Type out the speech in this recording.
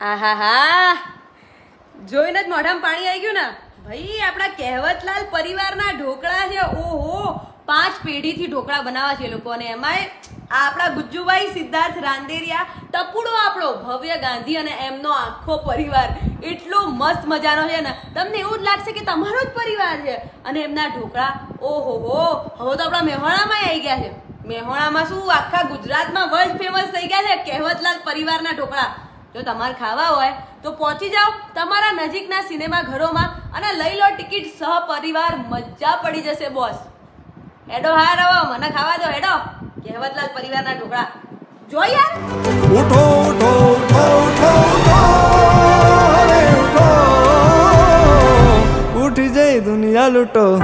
આહાહા. જોઈને જ મોઢામાં પાણી આવી ગયું ને? ભાઈ, આપણા કહેવતલાલ પરિવારના ઢોકળા છે. ઓહો, પાંચ પેઢીથી ઢોકળા બનાવવા છે લોકોને. એમાંય આપણા ગુજ્જુભાઈ સિદ્ધાર્થ રાંદેરિયા, ટપુડો આપણો, ભવ્ય ગાંધી અને એમનો આખો પરિવાર. એટલો મસ્ત મજાનો છે ને. તમને એવું જ લાગશે કે તમારો જ પરિવાર છે. અને એમના ઢોકળા, ઓહો, હો. હવે તો આપણા મેહોણામાં આવી ગયા છે. મેહોણામાં શું આખા ગુજરાતમાં વર્લ્ડ ફેમસ થઈ ગયા છે કહેવતલાલ પરિવારના ઢોકળા? જો તમારે ખાવા હોય, તો પહોંચી જાઓ તમારા નજીકના સિનેમા ઘરોમાં અને લઈ લો ટિકિટ. સહપરિવાર મજા પડી જશે, બોસ. હેડો, હા, રવો, મને ખાવા દો, હેડો. કહેવતલાલ પરિવારના ઢોકળા. જો યાર. ઉઠો ઉઠો. ઉઠી જઈ, દુનિયા લૂટો.